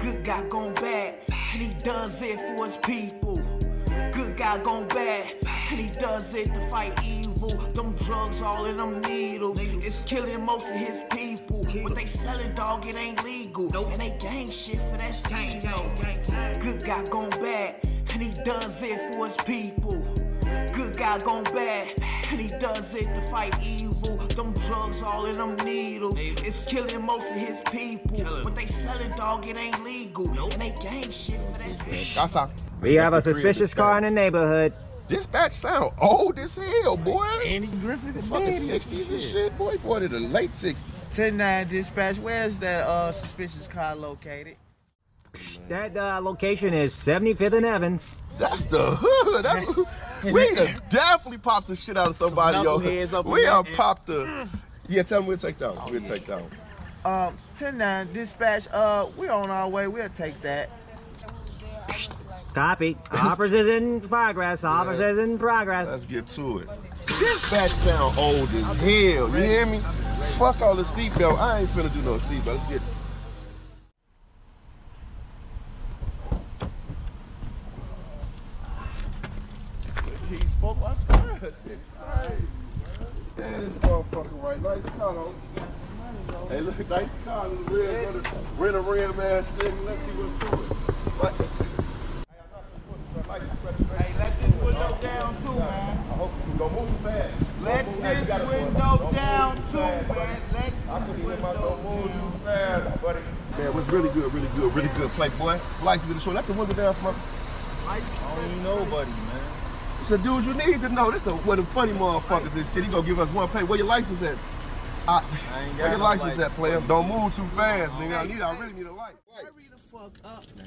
Good guy gone bad, and he does it for his people. Good guy gone bad, and he does it to fight evil. Them drugs, all of them needles, it's killing most of his people. What they selling, dog, it ain't legal. And they gang shit for that CEO. Good guy gone bad, and he does it for his people. Good guy gone bad, and he does it to fight evil. Them drugs, all of them needles, it's killing most of his people. What they selling, dog, it ain't legal. And they gang shit for that CEO. That's how. We have a that's the three of suspicious car in the neighborhood. Dispatch sound old as hell, boy. Andy Griffith and Fucking Daddy. 60s and shit, boy. Boy, to the late 60s. 10-9 dispatch. Where's that uh suspicious car located? That uh, location is 75th and Evans. That's the hood. That's, we done definitely popped the shit out of somebody, yo. knuckleheads up We there. done popped the. Yeah, tell them we'll take down. We'll take down. Um, 10-9 dispatch. Uh, we're on our way. We'll take that. Copy. Officers is in progress. Officers in progress. Let's get to it. Dispatch sound old as hell. You hear me? Fuck all the seatbelt. I ain't finna do no seatbelt. Let's get. He spoke my square. Shit, crazy. Man, this motherfucker right. Nice car, though. Hey, look, nice car. Red, brother. Rent a rim ass nigga. Let's see what's to it. What? Hey, let this window down too, man. I hope you don't move fast. Let move- this gotta window down too fast, buddy. man. Let I this couldn't hear my window move too fast, buddy. Man, what's really good, really good, really good play, boy. License in the show. Let the window down for my. I don't nobody, man. It's a dude you need to know. This is one of the funny motherfuckers and shit. He gonna give us one pay. Where your license at? I, I ain't where got your no license license. at, player? Don't move too fast, nigga. I need. I really need a light. Hurry the fuck up, man.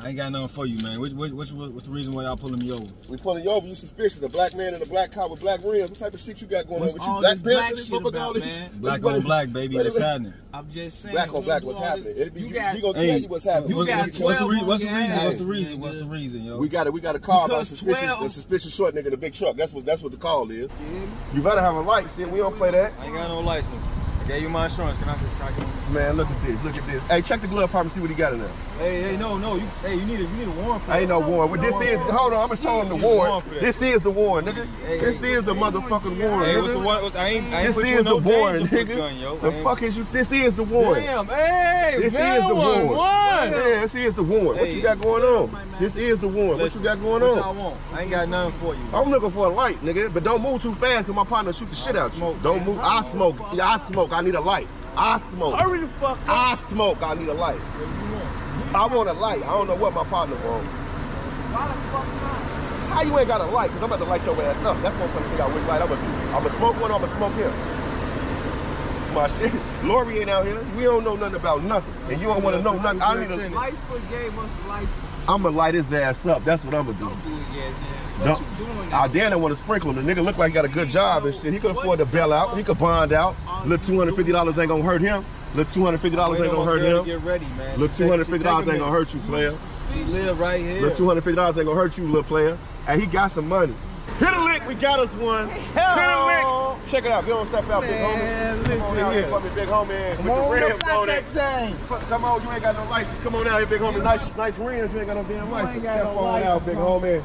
I ain't got nothing for you, man. What, what, what's, what's the reason why y'all pulling me over? We pulling you over. You suspicious? A black man in a black car with black rims. What type of shit you got going What's on with you? all Black this black Panthers, shit about, all this- man? Black on is- black, baby. what is- What's happening? I'm just saying. Black on black, what's happening? It'll be, You you, got, he gonna Hey, tell you what's happening. You what's, got what's, what's the, 12 what's the reason? What's the reason? What's the reason, yo? We got it. We got a call about suspicious, 12 the suspicious short nigga in the big truck. That's what that's what the call is. You better have a light, shit. We don't play that. I ain't got no license. I gave you my insurance. Can I just crack it? Man, look at this. Look at this. Hey, check the glove part and see what he got in there. Hey, hey, no, no. You, hey, you need a, you need a warrant for I ain't no warrant. But this is. Hold on, I'm gonna show him the warrant. This is the warrant, nigga. This is the motherfucking warrant, Hey, what's the nigga. What's, I ain't, I ain't This is the warrant, nigga. gun. The fuck is you? This is the warrant. Damn, hey, This is the warrant. One. Yeah, this is the warrant. What you got going on? This is the warrant. What you got going What y'all on? want? I ain't got nothing for you. I'm looking for a light, nigga. But don't move too fast, cause my partner shoot the shit out you. Don't move. I smoke. Yeah, I smoke. I need a light. I smoke. Hurry the fuck up. I smoke. I need a light. I want a light. I don't know what my partner wants. Why the fuck not? How you ain't got a light? Cause I'm about to light your ass up. That's what I'm trying to figure out which light I'm gonna do. I'm gonna smoke one. I'm gonna smoke him. My shit. Lori ain't out here. We don't know nothing about nothing, and you don't want to know nothing. I need a. Lightfoot gave us a license. I'm gonna light his ass up. That's what I'm gonna do. Don't do it yet, man. No. What you doing? I damn don't want to sprinkle him. The nigga look like he got a good job and shit. He could afford to bail out. He could bond out. Little two hundred fifty dollars ain't gonna hurt him. Little two hundred fifty dollars ain't gonna hurt him. to Get ready, man. Little She two hundred take- she fifty dollars ain't gonna hurt you, player. minute. She live right here. Little two hundred fifty dollars ain't gonna hurt you, little player. And he got some money. Hit a lick, we got us one. Hit a lick. Check it out. Get on, step out, big homie. Man, Come on listen out here here. for big homie. Come With the rims on that thing. Come on, you ain't got no license. Come on out here, big homie. Nice, nice rims. You ain't got no damn license. ain't Step no on license, out, big bro. homie.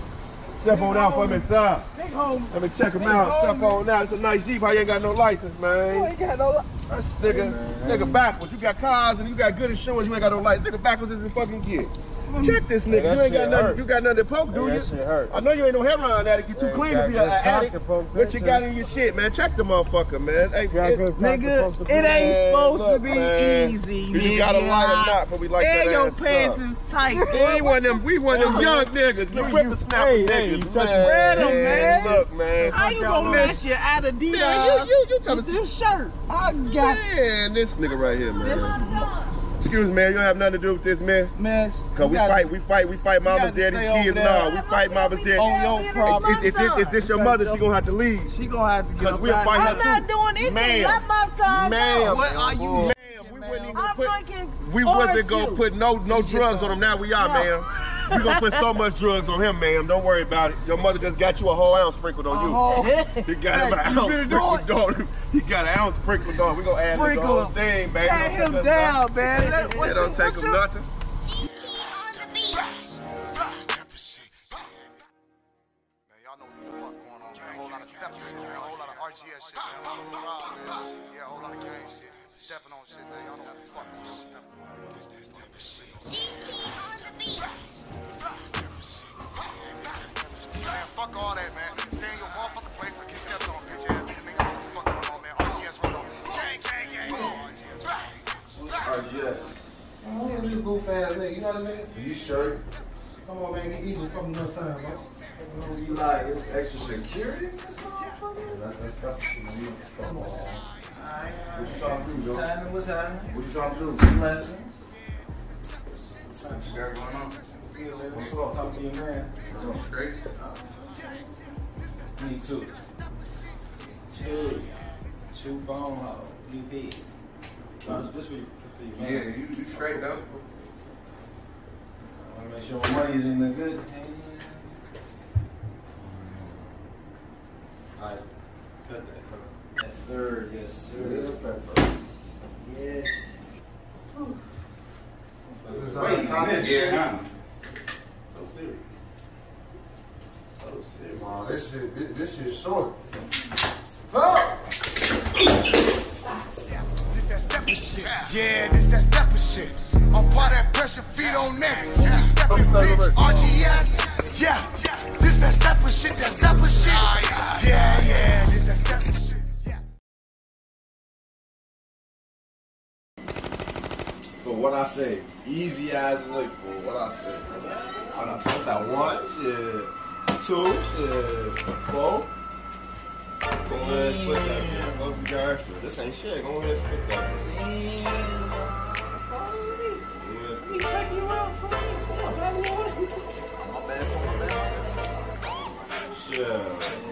Step on out for me, sir. Big home. Let me check him out. Step on out. It's a nice Jeep. How you ain't got no license, You man? ain't got no li- That's nigga, nigga backwards. You got cars and you got good insurance. You ain't got no license. Nigga backwards is a fucking gear. Check this nigga. that you ain't got nothing. hurt. You got nothing to poke, do Hey, you? that shit hurt. I know you ain't no heroin addict. You too Hey, clean got to be an addict. to poke What you got in your shit, man? Check the motherfucker, man. Hey, it- good cock to Nigga, it ain't Man, supposed to look, be man. easy, You got a light or not, but we like and that your ass pants up. is tight. We one of them, we one of them young niggas, the whippersnapper hey, hey, niggas, touch man. Red 'em, man. Look, man. How you gonna mess your Adidas Man, you, you, you tell with the this shirt? I got Man, this nigga right here, man. This Excuse me, man. You don't have nothing to do with this mess. mess. Cause we You gotta- fight, we fight, we fight mamas, gotta daddies, kids, over and all. We fight mamas, daddies. On your property. If, if, if, if this your mother, she gonna have to leave. She gonna have to get Cause we'll out fight of her here. too. I'm not doing anything. Ma'am. Let my son Ma'am. know. What are you? Ma'am, we wasn't even gonna I'm put. We wasn't gonna juice. put no no drugs on him. Now we are, ma'am. We gonna put so much drugs on him, ma'am. Don't worry about it. Your mother just got you a whole ounce sprinkled on you. Oh, He got him an you ounce sprinkled on him. He got an ounce sprinkled on. We gonna add the whole him. thing, baby. pat him us down, man. That- It what don't take him your- nothing. Man, y'all know what the fuck going on, man. A whole lot of stepping shit, man. A whole lot of RGS shit, man. A whole lot of garage, man. Yeah, a whole lot of gang shit. Stepping on shit, man. Y'all know what the fuck is stepping on. This, this type of shit. Fuck all that, man. Stay in your motherfucking place or get stepped on, bitch ass nigga. Nigga, what the fuck going on, man. RGS roll on. Gang, gang, gang. RGS, RGS. Yeah, you goof ass nigga, you know what I mean? You straight? Come on, man, get eagle from the side, man. You like it's extra security? That's, that's tough. Come on. What you trying to do, though? Happening, what's happening? What you trying to do? Blessings. What you got going on? What's up? Talk to your man. What's straight? Me too. Two. Two phone hole. UP. Uh, this for you. this for you, Yeah, you, you straight though. I Wanna make sure my money's in the good. Alright. Cut that. Yes, sir. Yes, sir. Yes. Wait, this Yeah. So serious. So serious. Wow, this is this, this shit short. This that steppin' shit. Yeah, this that steppin' shit. I'm part of that pressure, feet on next. We steppin' bitch, RGS. Yeah, this that steppin' shit, that steppin' shit. Ah, yeah, yeah, this that steppin' shit. Yeah. For what I say, easy as look for what I say. I done put that one, shit, two, shit, four. Go ahead and split that, man. Go for your extra. This ain't shit. Go ahead and split that. man. Go ahead and split Shit.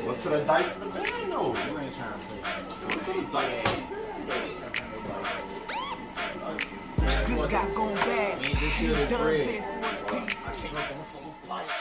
What's to the dice for the band? No. You ain't trying to play. What's to the dice? Good guy going bad. Ain't this He here the does bread? it for his people.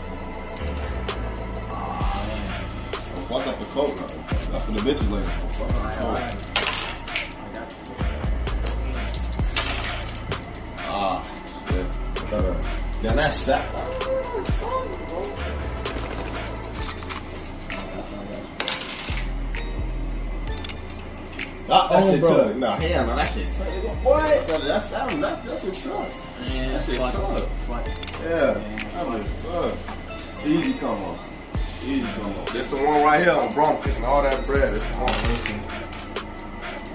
fuck up the coat now. That's for the bitches later. Don't fuck up the coat. Ah, shit. Better. Yeah, that's set. Ah, that shit tough. Nah, hell no, that shit tough. What? That, that's that, that, that shit tough. Man, That shit fuck tough. Fuck it. Yeah, that was tough. Easy come on. Easy come on. This the one right here on Bronx kicking all that bread. This one.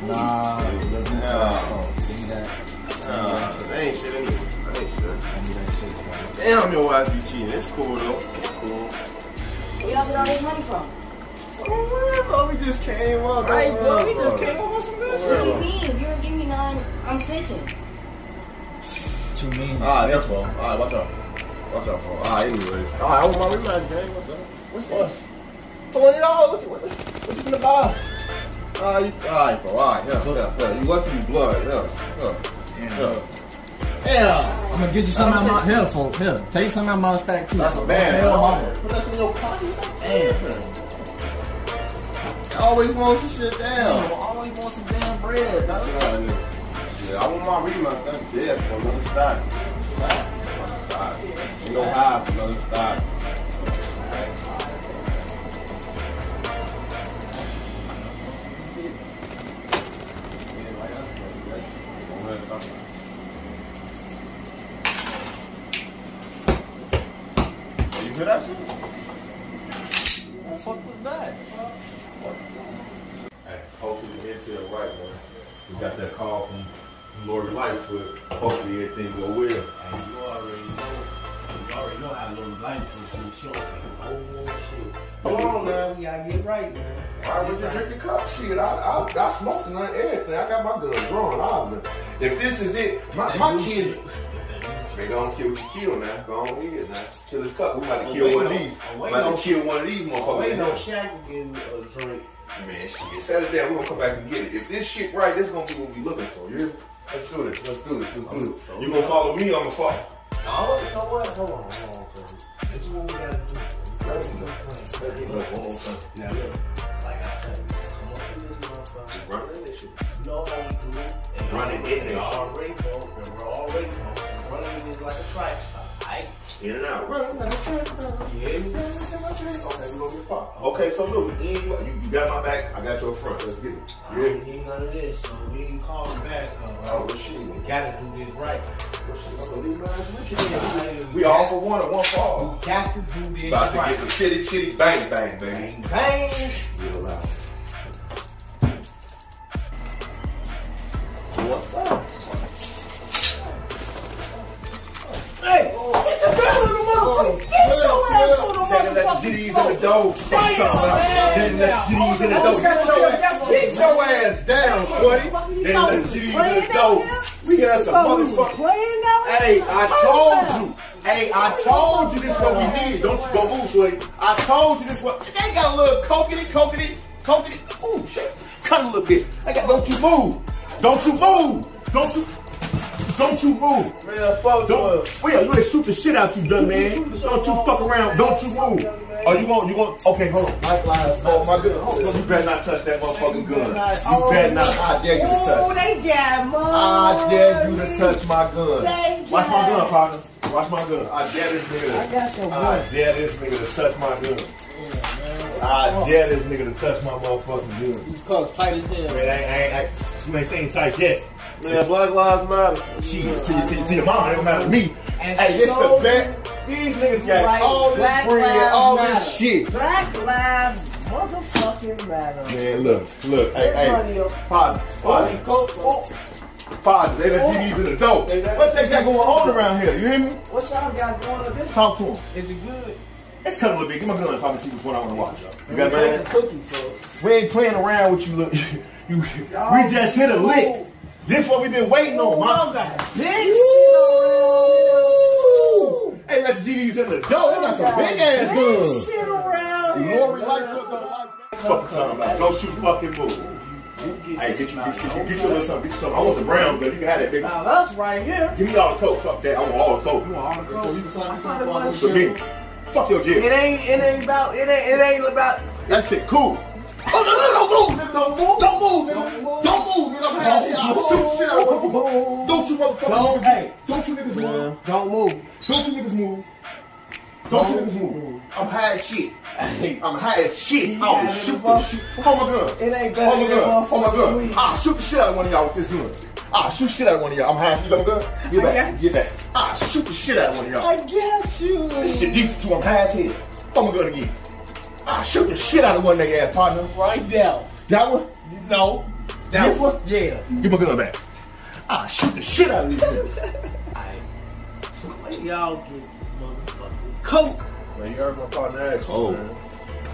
Nah, Yeah. give me that. Nah, that ain't shit anyway. That ain't shit. Give me that shit. bro. Damn, your wife be cheating. It's cool though. It's cool. Where y'all get all this money from? Don't bro. We just came up. Right, bro. worry, We just came up with some good Don't shit. worry What you mean? If you don't give me none, I'm snitching. What you mean? Alright, that's all. Alright, watch out. Watch out for. Alright, anyways. Alright, I want my rematch, gang. What's up? What's what? Twenty dollars. What you what, what you finna buy? Alright, you, alright, bro. Alright, yeah, yeah, yeah. You lucky you blood. Yeah, yeah, yeah. Yeah. I'm gonna get you some out my here, folks. Here, take some out my stack too. That's a bad. Hell, mama. Put that in your pocket. Damn. I always want some shit down. I always want some damn bread, dog. Shit, all right, nigga. Shit, I want my rematch. That's dead for another stock. Stock. Another stock. Ain't no high for another stock. Lori Lightfoot. Hopefully everything go well. And you already know, you already know how little life was doing short. Oh shit. Hold on, man. We gotta get right, man. All right, would you drink your cup? Shit, I, I, I smoked and everything. I got my gun drawn. I, if this is it, my, my kids. Man, go on kill what you kill now. Go on ahead now. Kill his cup. We about to oh, kill waiting one of on- these. I'm We about to kill one of these motherfuckers. Ain't no on here. Shaq to get a drink. Man, shit. Set it. We're gonna come back and get it. If this shit right, this is gonna be what we looking for. You hear me? Let's do this. Let's do this. Let's do this. You gonna follow me? I'm gonna follow. No, you know what? Hold on, hold on. This is what we gotta do. Let's do this plan. Look, one more time. Now like I said, I'm gonna this motherfucker. Running this shit. You know how we do it. And Running already, in this already know, and we're already know. Running it is like a track stop, alright? In and out. Running like a track. You hear me? Okay, we gonna get popped. Okay, so look, in, you, you got my back. I got your front. Let's get it. I You hear don't me? need none of this, so we ain't calling back. Uh, Oh, well, shit. we gotta do this right. We all for one or one for all. We got to do this About to right. get some chitty chitty bang bang, baby. Bang, bang. Real loud. What's up? Then let motherfucker. the GDs in the dough. Damn, Then let the GDs in the dough. Get your ass, get your ass down, shorty. Then let the GDs in the dough. We got some motherfuckers. Playing now? Hey, I told you. Hey, I told you this what we need. Don't you go move, shorty. I told you this what. They got a little coconut, coconut, coconut. Ooh, shit. Cut a little bit. I got. Don't you move. Don't you move. Don't you. Don't you move. Man, fuck Don't. We are going to shoot the shit out you, dumb man. Don't you fuck around. Don't you move. Oh, you want? You want? Okay, hold on. Mike Lyles. Oh my goodness. Hold on. You better not touch that motherfucking gun. You better oh, not. I dare you to touch. Oh, they got money. I dare you to touch my gun. Thank Watch my gun, partner. Watch my gun. I dare this nigga to. I got your I gun. dare this nigga to touch my gun. I dare this nigga to touch my motherfucking gun. These cuffs tight as hell. Man, I ain't, I ain't, I, you ain't saying tight yet. Man, Black Lives Matter. She, to, to, to your mama, it don't matter to me. And hey, this so the bet. These niggas got Right. all this Black bread, lives all matter. this shit. Black lives motherfucking matter. Man, look, look, hey, hey, up. partner, partner, oh, they let GDs in the door. What they got going on around here? You hear me? What y'all got going on this? Talk to him. Is it good? Let's cut a little bit. Give my gun and and see one I want to watch. You got We man? cookies, so. We ain't playing around with you. Look, you, we just hit a lick. This what we been waiting on, Y'all man. got big shit Hey, let the GDs in the door. They got some big ass Big guns. shit around here. Lori Lightfoot don't like fucking talking about. Don't you fucking move. Hey, get you, get you, get you, get you a little something. Get you something. I want some brown gun. You can have that, baby. Now that's right here. Give me all the coke. Fuck that. I want all the coke. So you can sign me I something wanna- for me. Fuck your It ain't. It ain't about. It ain't. It ain't about. That shit cool. Oh, no, no, don't move, nigga. Don't move. Don't move, nigga. Don't move, nigga. I'm happy. I'll shoot shit out of you. Don't you motherfucker. Don't- hey. Don't you niggas move. Don't move. Don't you niggas move. Don't you niggas move. I'm high as shit. I'm high as shit. I'll Yeah, oh, shoot the shit. Hold my gun. It ain't good. Hold my gun. Hold my gun. I'll shoot the shit out of one of y'all with this gun. I'll shoot shit out of one of y'all. I'm high as shit. You got my gun? Get back. got Get back. I'll shoot the shit out of one of y'all. I get you. This shit decent too. I'm high as hell. Hold my gun again. I'll shoot the shit out of one of ass, partner. Right now. That one? No. That This one? Yeah. Give my gun back. I'll shoot the shit out of these niggas. So when y'all get motherfucking coke. Man, you heard my partner ask you, Oh. man.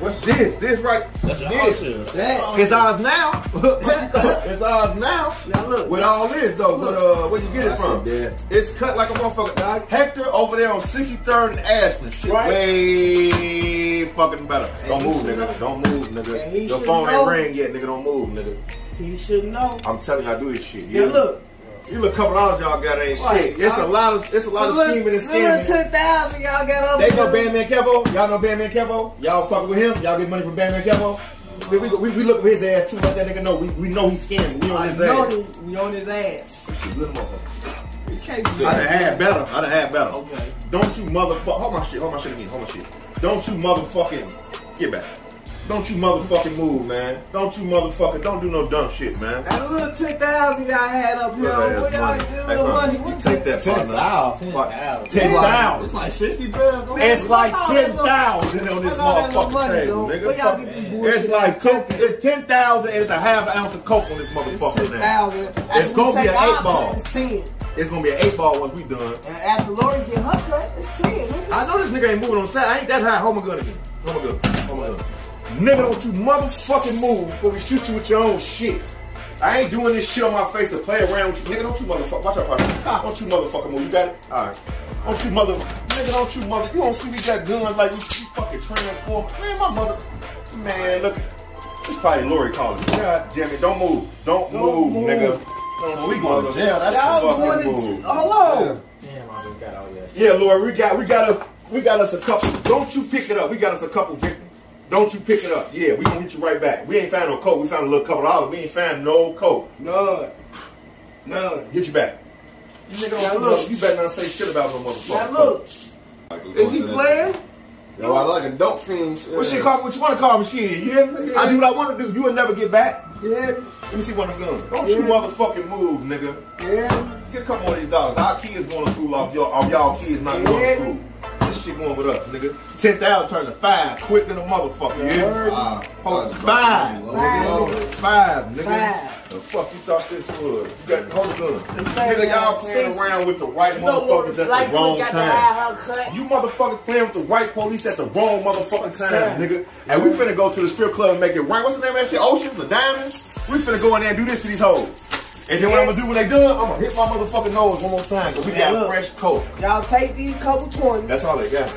What's this? This right? That's your this. house That. It's ours now. it's ours now. Now look. With all this though, with, uh, where you get it from? said that. It's cut like a motherfucker. Hector over there on 63rd and Ashland. Shit, Right. way fucking better. Don't move, nigga. know. Don't move, nigga. he Your phone know. ain't ring yet, nigga. Don't move, nigga. He should know. I'm telling you, I do this shit. Yeah, You look. You look a couple dollars y'all got ain't Right. shit. It's a lot of it's a lot of Look, scheming and look, scamming. ten thousand y'all got up. They know Bandman Kevo. Y'all know Bandman Kevo. Y'all fucking with him. Y'all get money from Bandman Kevo. We, we, we, we look at his ass too. Let that nigga know. We, we know he's scamming. We on I his know ass. this. We on his ass. Shit, little motherfucker. We can't do I'd have had better. I'd have had better. Okay. Don't you motherfucker. Hold my shit. Hold my shit again. Hold my shit. Don't you motherfucking. Get back. Don't you motherfucking move, man. Don't you motherfucking. Don't do no dumb shit, man. That little ten thousand y'all had up here. Look at What y'all money. get Hey, little money? you take that, Ten partner. thousand. Fuck. Ten thousand. It's like sixty bills. It's like What's all ten that little- thousand on this what's all that little motherfucking table, nigga. Where y'all get this bullshit It's like at? It's ten thousand. and It's a half ounce of coke on this It's motherfucker ten now. It's gonna be an eight ball. It's ten. It's gonna be an eight ball once we done. And after Lori get her cut, it's ten. I know this nigga ain't moving on the side. I ain't that high. Hold my gun again. Hold my gun. Hold my gun. Nigga, don't you motherfucking move before we shoot you with your own shit. I ain't doing this shit on my face to play around with you. Nigga, don't you motherfucker. Watch out, partner. Don't you motherfucking move. You got it? Alright. Don't you mother. Nigga, don't you mother. You don't see we got guns like we, we fucking transform. Man, my mother. Man, look. It's probably Lori calling. God damn it. Don't move. Don't, move, nigga. Don't we going to jail. That's Y'all the fucking going to- move. Hold on. Damn, I just got all that. Yeah, Lord, we got we got a we got us a couple. Don't you pick it up. We got us a couple victims. Don't you pick it up. Yeah, we gonna hit you right back. We ain't found no coke. We found a little couple dollars. We ain't found no coke. None. None. Hit you back. You nigga don't look. look. You better not say shit about no motherfucker. Now look, is he playing? Yo, I like a dope fiend. What shit call what you wanna call me shit? You hear me? I do what I wanna do. You will never get back. Yeah. Let me see one of them guns. Don't you motherfucking move, nigga. Yeah. Get a couple of these dollars. Our kids going to school off y'all, off y'all kids not going to school. This shit going with us, nigga. Ten thousand turn to five, quick than a motherfucker. Yeah. Uh, yeah. Five. Hold five, Five. nigga. Five, nigga. Five. The fuck you thought this was? You got hold the gun. same Nigga, y'all ass playing six. around with the right You motherfuckers at the wrong time. You motherfuckers playing with the right police at the wrong motherfucking time, Time. nigga. And we finna go to the strip club and make it rain. What's the name of that shit? Oceans or Diamonds? We finna go in there and do this to these hoes. And then what I'm gonna do when they done, I'm gonna hit my motherfucking nose one more time, cause we Now got look. fresh coke. Y'all take these couple 20, That's all they got.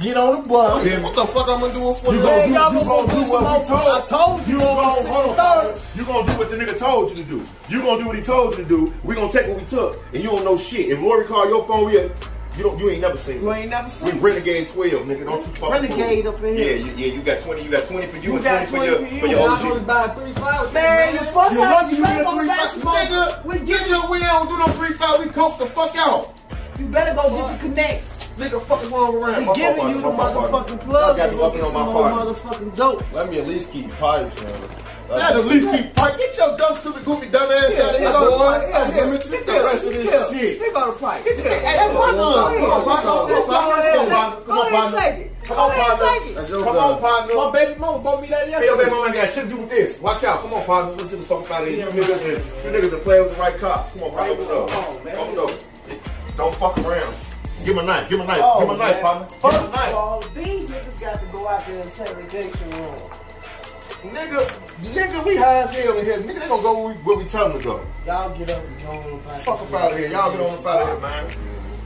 get on the bus. Then what the fuck I'm gonna do it for? You Man, gonna do, y'all you gonna gonna go do what we told I told you You to gonna, to hold on, You gonna do what the nigga told you to do. You gonna do what he told you to do. We gonna take what we took, and you don't know shit. If Lori call your phone, yeah, you don't. You ain't never seen. You it. ain't never We seen renegade twelve, nigga. Don't you fucking Renegade fool. up in Yeah, here. you, yeah. You got twenty. You got twenty for you, You and got twenty, for 20 your for you. for your Y'all OG. was buying three flowers. Man, you fuck You out. lucky you better get go three get five, some more. nigga. We Nigga, get we don't do no three five. We coke the fuck out. You better go get the connect. Nigga, fuck is wrong around? We giving you the partner. My fault, motherfucking partner. plug. Y'all got to me go up get on some my part. motherfucking dope. Let me at least keep pipes, man. Let at least keep pipe. Get your dumb, stupid, goofy, dumb ass out of here. Yeah, boy. yeah, Let's yeah. get me through the rest of this shit. They got a pipe. Hey, that's my gun. Come on, partner. Come on, partner. Come on, take- Come on, partner. Come on, partner. take it. That's your Come on, partner. My baby mama bought me that yesterday. Hey, your baby mama ain't got shit to do with this. Watch out. Come on, partner. Let's get the fuck out of here. You niggas, you niggas that play with the right cops. Come on, partner. Open up. Come on, man. Open it up. Don't fuck around. Give him a knife. Give him a knife. Oh, Give him a knife, man. partner. Give First him a of knife. all, these niggas got to go out there and interrogation room. Nigga, nigga, we high as hell in here. Nigga, they gonna go where we, where we tell them to go. Y'all get up and go on about Fuck up out of here. Y'all get on up out of here, man.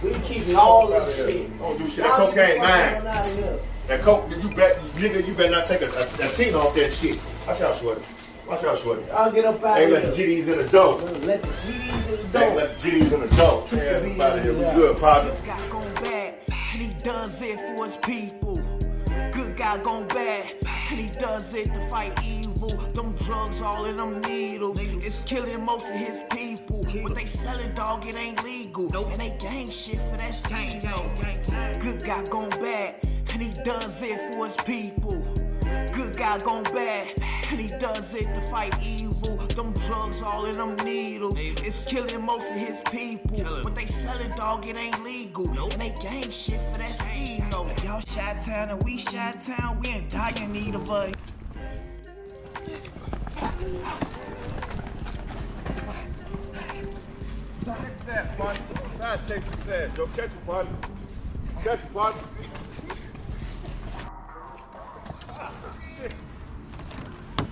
We keeping all this shit. Don't do shit. That cocaine the fuck mine. on out of here. That coke, you bet, nigga, you better not take a, a, a teen off that shit. Watch out, shorty. Watch out, shorty. Y'all get up out Hey, of let the here. GDs in the dough. Let the GDs in the Hey, door. let the GDs in the dough. Keep Yeah, out of here. We good, partner. guy gone bad, and he does it for his people. Guy gone bad, and he does it to fight evil. Them drugs all in them needles, it's killing most of his people. What they selling, dog, it ain't legal. And they gang shit for that CEO. Good guy gone bad, and he does it for his people. Good guy gone bad, and he does it to fight evil. Them drugs all in them needles, it's killing most of his people. But they selling, dog, it ain't legal. And they gang shit for that CEO. Y'all shot town and we shot town, we in dire need of a. Catch that, partner. Try to chase his ass. Go catch him, partner. Catch him, partner. Good guy gone bad, and he does it for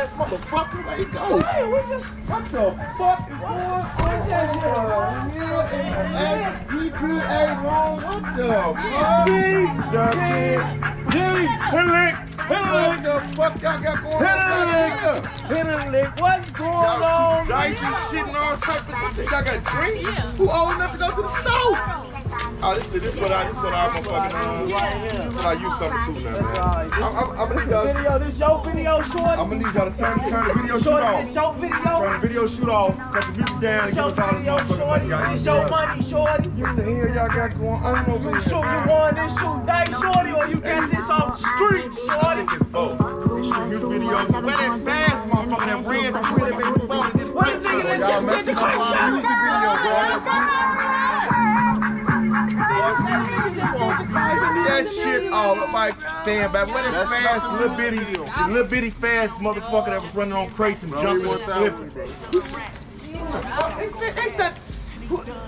Fast motherfucker. There you go. Hey, we just, What the fuck is going on here? Yeah, GPA wrong. What the fuck? See, Jimmy, hit a lick. What the fuck y'all got going on? Hit a lick. What's going Y'all on? dice and shit and all type of what Y'all got drink? Who old enough to go to the store? Oh, this is this what I this what I motherfucking uh, this is what I use coming to now, man. I'm, I'm, I'm gonna need y'all. Video, this your video, shorty. I'm gonna need y'all to turn turn the video shoot off. this your video. Turn the video shoot off. Cut the music down and give us all this motherfucking money. Y'all This your money, shorty. What the hell y'all got going on over You shoot, you want this shoot dice, shorty, or you got this off the street, I shorty. think it's both. Music videos. Where that fast motherfucker that ran through it and made the phone and did the What the nigga that just did the my shot? Bro. That shit off. dog. Like, stand back. What is That's fast, nothing little new bitty, little bitty fast motherfucker that was running on crates and Bro, jumping he and want that flipping.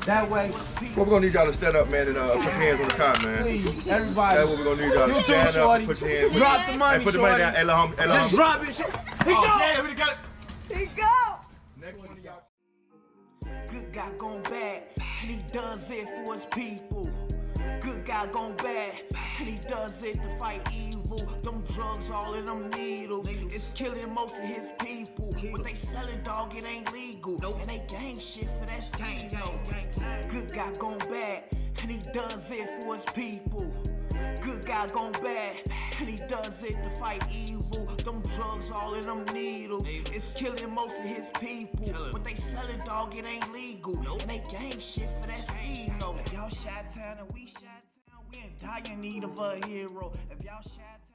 That way. Well, we're gonna need y'all to stand up, man, and uh, put your hands on the car, man. Please, everybody. That's what we're gonna need y'all to You too, stand up, shorty. put your hands. Drop the money, Hey, put the money down. Hey, la hey, Just drop it. Shit. He Oh, go. yeah, we got it. He go. Next one of y'all. Good guy gone bad, and he does it for his people. Good guy gone bad, and he does it to fight evil. Them drugs all in them needles, it's killing most of his people. What they selling, dog, it ain't legal. And they gang shit for that CEO. Good guy gone bad, and he does it for his people. Good guy gone bad, and he does it to fight evil. Them drugs all in them needles, it's killing most of his people. But they selling, dog, it ain't legal. And they gang shit for that. If y'all Shot Town and we Shot Town, we in dire need of a hero. If y'all Shot Town.